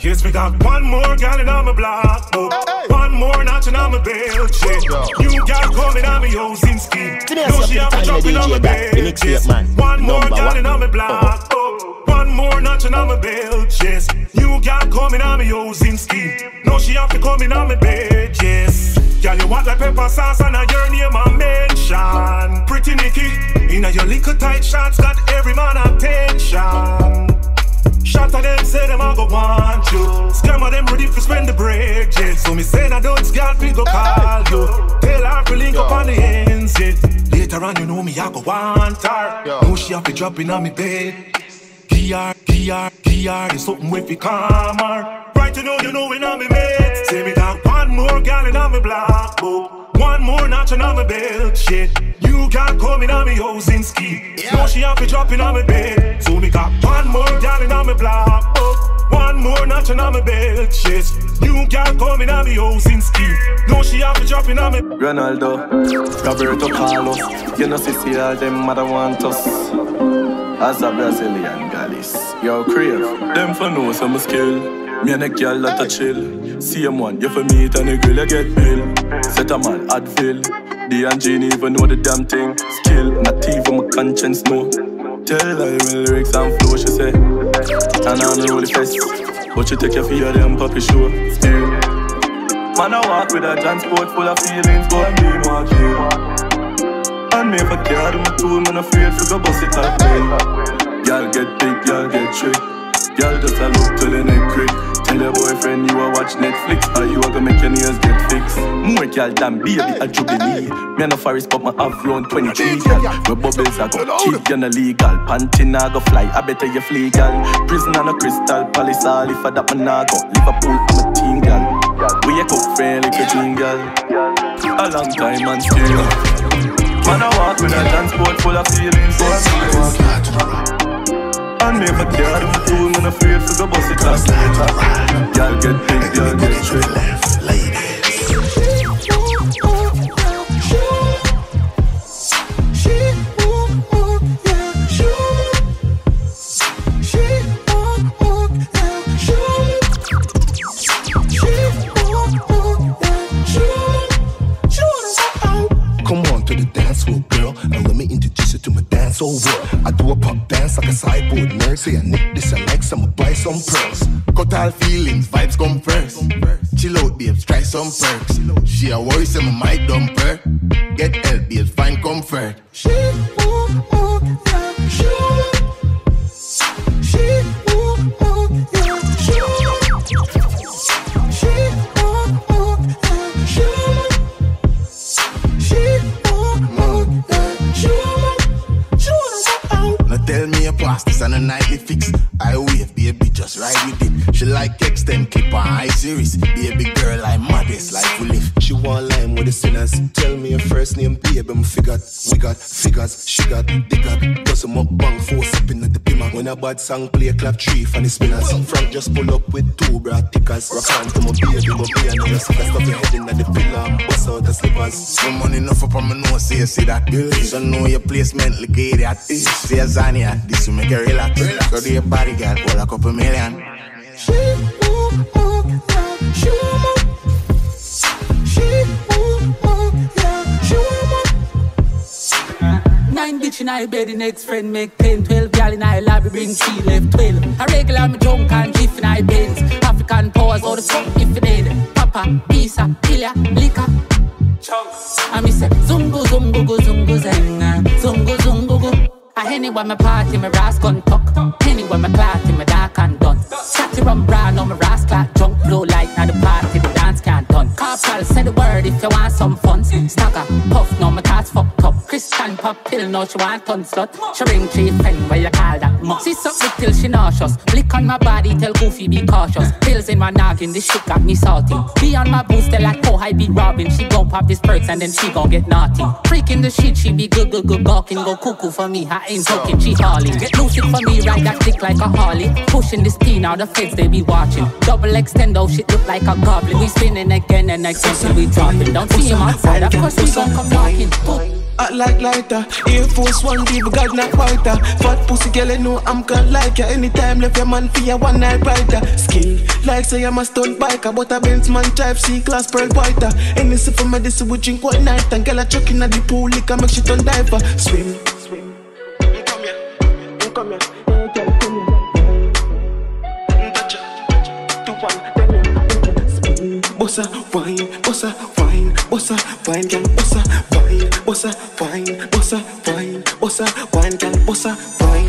Yes, we got one more gal in on my block. Oh, one more notching on my belt. Yeah. You gal coming on me housing scheme. No, she have a dropping on my bed. Yes. One more gal in on my block. Oh, more notching on my belt. Yes. You gal coming on me oh, housing scheme. No, she have to come in on my bed. Yes. Girl, you want like pepper sauce and a your name a mention. Pretty Nicky, in a your little tight shots got every man attention. Shot of them say them I go want you. Scam of them ready to spend the break, yeah. So me say I don't girl fi go call you. Tell her to link up on the ends, yeah. Later on you know me I go want her. Know she have to drop in on me bed. PR, PR, PR is something with fi calm her. Right you know you know when I'm me mate. Say me got one more gal in on me block book. One more notch on my belt, shit. You got coming on me housing ski. Know she have to drop in on my bed. So me got one more gal in on me block book. One more notch on my belt, shit. You got coming on me housing ski. Know she have to drop in on me. Ronaldo, Roberto Carlos, you know see all them mother want us. As a Brazilian gallis, yo crave. Them for know some skill. Me and a girl that a chill. Same one, you for meet and a girl you get bill. Set a man, Advil. D and Jean even know the damn thing. Skill, not even my conscience know. Tell her when lyrics and flow, she say. And I'm the holy fest. But you take your fear, them puppy show. Still. Man, I walk with a transport full of feelings, but I'm being. And me if I care, my tool, man, afraid to go bust it up. Y'all get big, y'all get trick. Y'all just a look till the neck crick. Tell your boyfriend you a watch Netflix or you a gonna make your nails get fixed. More girl than baby a jubilee. Me no forest but my have round 23 girl. Where bubbles a go cheap, you no legal. Panty na go fly, I better you flee girl. Prison and a crystal palace, all if I that man na go. Liverpool, I'm a team girl. We a cook fairly like a dream girl. A long time and still. Man I walk with a transport full of feelings. So I and me for care them too, man afraid for go bust it up Y'all get big, y'all get trick Come dance over. I do a pop dance like a sideboard nurse. Say I nick this and like some, buy some pearls. Cut all feelings, vibes come first. Chill out, babes, try some perks. She a worry, say my mic dumper. Get help, babes, find comfort. She this and a nightly fix. I wave, baby, just ride with it. She like extend clip on high series. Baby girl, like modest, like we live. She want lime with the sinners. Tell me your first name, baby, me figured. We got figures, she got digger. Cause I'm up bang, four sipping at the. When a bad song play, clap three for the spinners. Frank just pull up with two bra tickers. Rock on to my baby, my baby, and just stuff your head in the pillar. Bust out the slippers. Some money enough up on my nose, say, see that. So know your placement, look at that. See a Zania, this will make you relax. Go to your body, girl, hold a couple million. She in I bed, the next friend make ten, twelve gal in I lobby bring three left twelve. A regular me drunk and drift in I Benz. African powers all the fuck if you dead. Papa, pizza, pillar, liquor. Chunks. I me say zungu zungu gu zungu zenga, zungu zungu gu. I anywhere my party, my ras gun tuck. Anywhere my party, my dark and done. Satty rum brown on my ras clock, junk blue light, now the party, Corporal, say the word if you want some fun. Stagger, puff, no my thoughts fucked up. Christian pop pill, no she want ton slut. She ring three friend, where you call that must. She suck me till she nauseous. Blick on my body, tell Goofy be cautious. Pills in my noggin, this shit got me salty. Be on my booster like oh I be robbing. She gon' pop this perks and then she gon' get naughty. Freaking the shit, she be good, good, good, gawking. Go cuckoo for me, I ain't joking, she hauling. Get lucid for me, ride that dick like a Harley. Pushing this P now, the feds they be watching. Double extendo, shit look like a goblin. We spinning again and again till we dropping. Don't see him outside, of course we gon' come knocking. Hot like lighter, Air Force One, people God not fighter. Fat pussy girl, you know I'm gonna like ya. Anytime left your man for your one night brighter. Skill like say I'm a stunt biker, but a Benz man drive C class pearl whiter. Anything for medicine we drink all night, and girl a chuck in the pool, liquor make shit on diver. Swim, Bossa wine, bossa wine, bossa wine, girl, bossa wine, bossa wine, bossa wine, bossa wine, girl, bossa wine.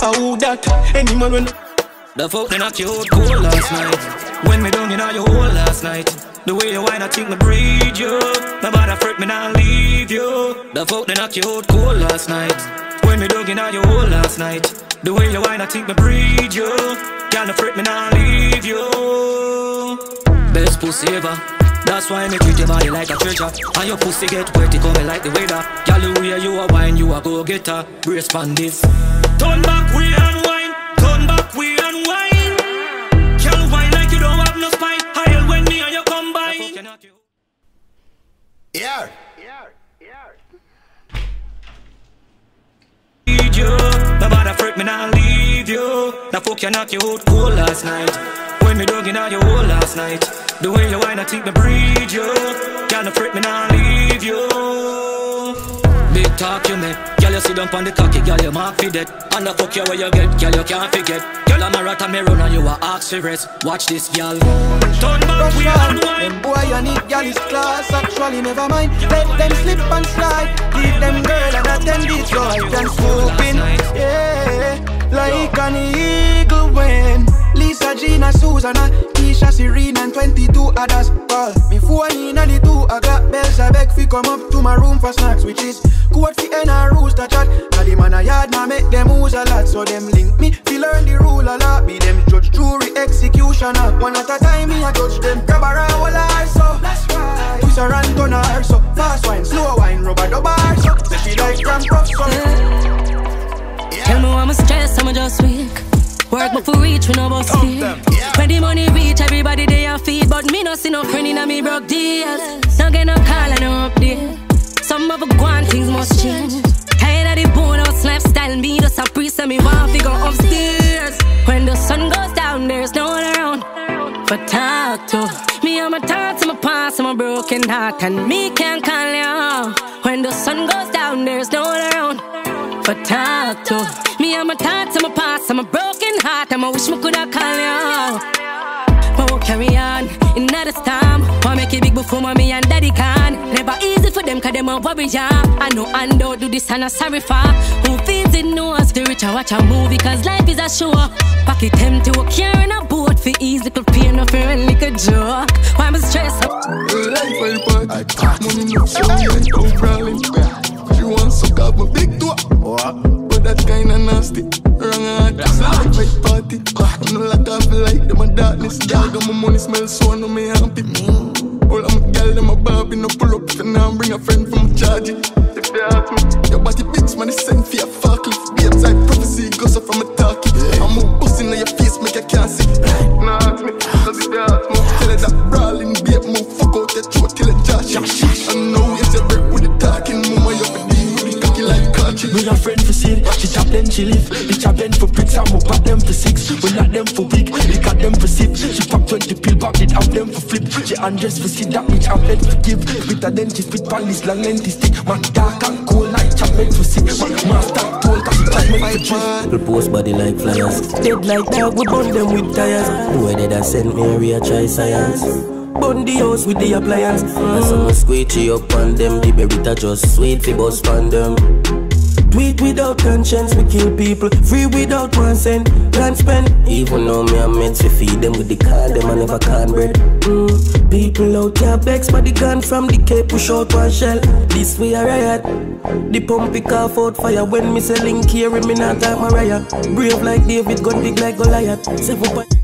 How that? Any man when The fuck they knock you out cold last night. When me done in all your hole last night. The way you whine, I think me breed you. Nobody fret me, not leave you. The fuck they knock you out cold last night. When me dug in all your hole last night. The way you whine, I think me breed you. Can't fret me, not leave you. Best pussy ever. That's why me treat your body like a treasure. And your pussy get wet, it coming like the weather. Girl, the way you a wine, you a go-getter Brace pan this. Turn back, we and wine Turn back, we and wine Girl, wine like you don't have no spine. Higher when me and you combine. Yeah. Need you Nobody fret me, not leave you. The fuck you knock you out cold last night. When me dug in all your hole last night. The way you whine, I think me breed you. Can't fret me, not leave you talk you make Girl, you sit down on the cocky, girl, you mark for dead. And the fuck you where you get, girl, you can't forget Girl, I'm a rat and me run and you a ask for rest. Watch this, girl. Turn back, we and wine Them boy you need girl is class Actually never mind. Let them slip and slide. Leave them girl and attend this right and swooping Yeah Like an eagle when Lisa, Gina, Susanna Keisha, Serena and 22 others. Call me phone in the two I got bells. I beg fi come up to my room for snacks Which is Court fi and a rooster chat. Now the man a yard now make them use a lot. So them link me fi learn the rule a lot. Be them judge, jury, executioner. One at a time me a judge them. Grab a round all her so That's right. Twist her and turn her so Fast wine, slow wine, rubber double so Say she like ram puff so Tell me why I'm a stressed, I'm just weak. Work but for reach, we no bus fee. When the money reach, everybody they a feed. But me no see no friend in a me broke deals. No get no call and no update. Some of the gone things must change. Tired of the bonus lifestyle, me just a priest and me want to go upstairs. When the sun goes down, there's no one around for talk to. Me and my thoughts and my past and my broken heart, and me can't call you. When the sun goes down, there's no one around for talk to. Me and my thoughts and my past and my broken heart, and I wish me coulda call you. But we'll carry on in another storm. Want make it big before mommy and daddy can. Never easy for them, cause them a worry job. I know and don't do this and I'm sorry for. Who feels it knows the rich I watch a movie, cause life is a show. Pocket empty, we're carrying a boat for ease, little pain, no fear and little joke. Why am I stressed up? Life I party, money no show, me and go brawling. She wants to suck up my big toe, but that kinda nasty. Wrong heart, fight party. Ah, I'm no lot of light, them a darkness. Dog, my money smell so no me happy. All of my gal, them a Barbie, no pull up. If now bring a friend from charge. If they ask me, your body bitch, man, it's sent for your fuck. Babes like prophecy, goes up from a talkie. I'm move busting on your face, make you can't see. Nah, ask me, does it ask me? Tell her that brawling, babe, move fuck out your throat till it josh. I know it's like country. We a friend for sale, she chop then she live. Bitch a bend for bricks, I'm up at them for six. We not them for big, we got them for sip. She pop 20 pill back, it have them for flip. She undress for sit, that bitch have bed for give. Bitter then she spit pan this long lengthy stick. My dark and cold like chop meant for sick. My master told, cause it chop meant for drip. People post body like flyers. Dead like dog, we burn them with tires. Where did I send me a try science? Burn the house with the appliance. And some squeegee up on them. The berita just sweet fi bus on them. Tweet without conscience, we kill people. Free without one cent, can't spend. Even though me I'm meant to feed them with the car, them I never can bread. Mm. People out here begs for the gun from the cape, push out one shell. This way a riot. The pump pick off out fire when me selling carry me not like Mariah. Brave like David, gun big like Goliath. Seven point.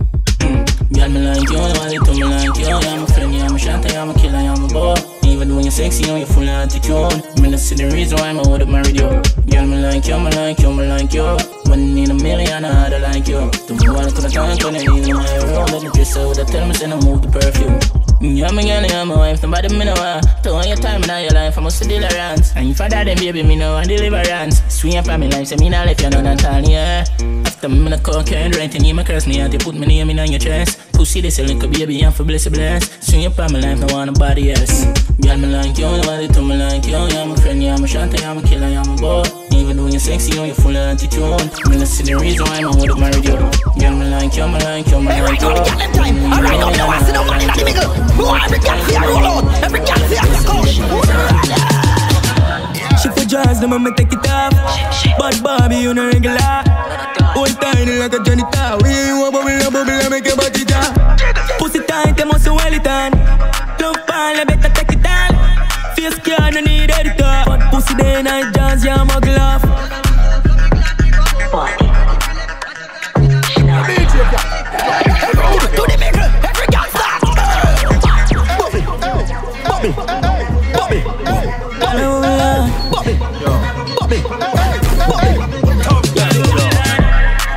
Girl, me like you, I want me like you. I'm a friend, I'm a shot, I'm a killer, I'm a boy. Even when you're sexy, you're full of attitude. Not see the reason why I would married you. Girl, me like you, me like you, me like you. One in a million, I had like you. Do me wanna come down, come in my room. Let me dress out, tell me, send a move the perfume. Me girl, yeah, my wife, nobody me know want Don't want your time in your life, I must deal around And if I die, then baby, me know want deliverance. Swing up on me life, say me not left you none at all, yeah. After me, me cocaine, right, and you me curse me out, you put me name in on your chest. Pussy, this a little baby, I'm for bless bless Swing up on me life, no want nobody else. Girl, me like you, nobody to me like you Yeah, my friend, yeah, my shot, yeah, my killer, yeah, my boy Even though you're sexy, you're full of attitude Me not see the reason why I would married you Girl, me like you, me like you, me like you. Alright, now, now, I see no money, that's the bigger Boy, every girl see a roll out. Every girl see a go She for jazz, them I'ma take it off. Bad Barbie, you know regular. Hold tiny like a Johnny Tar We ain't want bubble, a bubble, I make your body down Pussy tight, them must well it on Love ball, I better take it on Face card, no need editor. But pussy day night jazz, yeah, muggle off To the middle, every girl start Bobby, Bobby, Bobby, Bobby, Bobby,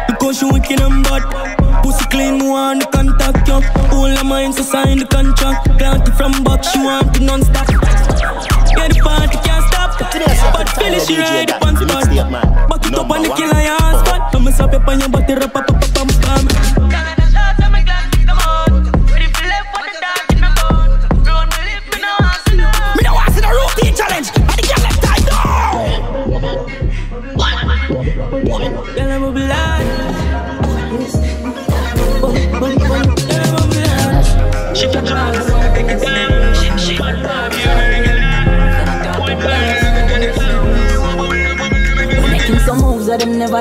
Because you wicked and bad. Pussy clean, me want to contact you. All of mine, so sign the contract. From back, she want to non-stop. Yeah, the party can't stop But finish she ride up on spot Back it up on the killer, ass spot I'ma stop up on your body, rap, pam, pam, pam, pam Me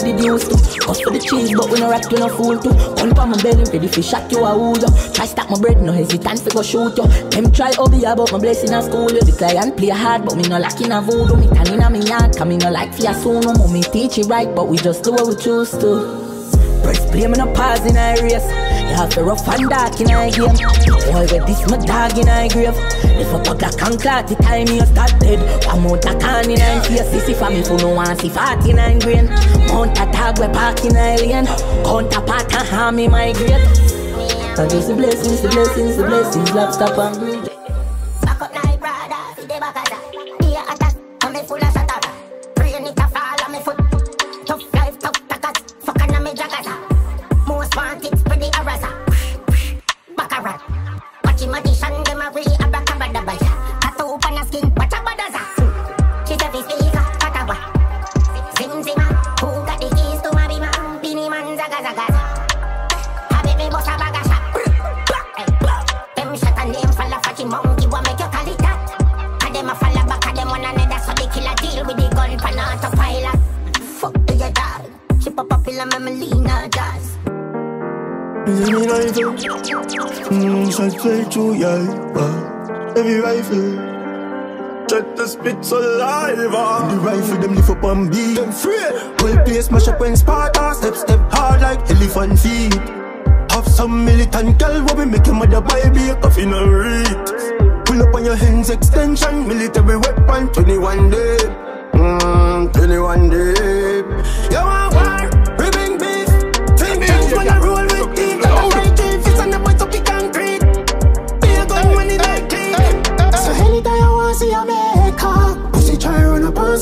moves that them never did used to. Cost for the cheese, but we no rap to no fool too. Gun pa my belly, ready for shot you a woozo. Try stop my bread, no hesitant fi go shoot you. Them try hobby about my blessing at school. You the client play hard, but me no like in a voodoo. Me tan in a me yard, come me no like fi a soon. No me teach it right, but we just do what we choose to. Press play, me no pause in a race. You have to rough and dark in a game. Boy, with this my dog in a grave. If I pop black and clot, the time you start dead. One mount a can in a face, sissy for me who no want see 49 grain. Mount a tag we park in a lane. Counterpart and harm me migrate. And just the blessings, the blessings, the blessings, love stop She pop up in a Melina jazz. Is me rifle? Mmm, shot straight through your bar. Heavy rifle. check the spit saliva. The rifle ah. them lift up and beat them free. Well place mash up when Sparta ah. step step hard like elephant feet. Have some militant girl where we make your mother buy be a coffee no read. Pull up on your hands extension, military weapon, 21 day. Mmm, 21 day. You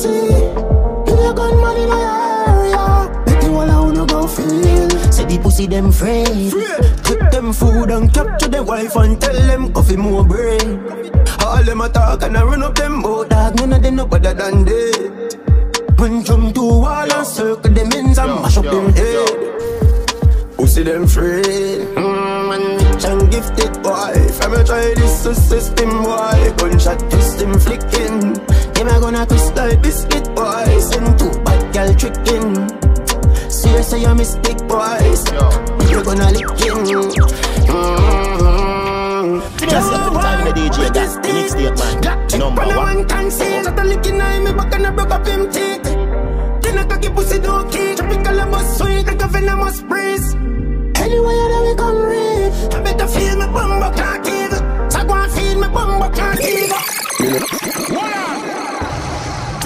a pussy. Give a gun money in your area. Make the wall I wanna go feel. Say the pussy them afraid. Take them food and capture the wife and tell them coffee more brain. All them attack and I run up them boat dog. None of them no better than dead. When jump to wall and circle them ends and mash up them head. Pussy them afraid. Mm, and rich and gifted boy. If I'm try this the system boy. Gunshot him flicking. Them I gonna twist like biscuit boy. Send two bad gal tricking. Serious say you mistake boys. You're gonna lick in. Mm-hmm. Just the time the DJ Gat the mixtape man. Number When one. want can see Shut the licking eye, me back and I broke up him teeth Then I cocky pussy don't keep Tropical and must sweet like a venomous breeze Anyway, you know we come read I better feel me bumbo can't give So go and feel me bumbo can't give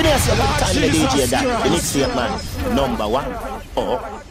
Today's the time the DJ Gat the mixtape man. Number one. Oh.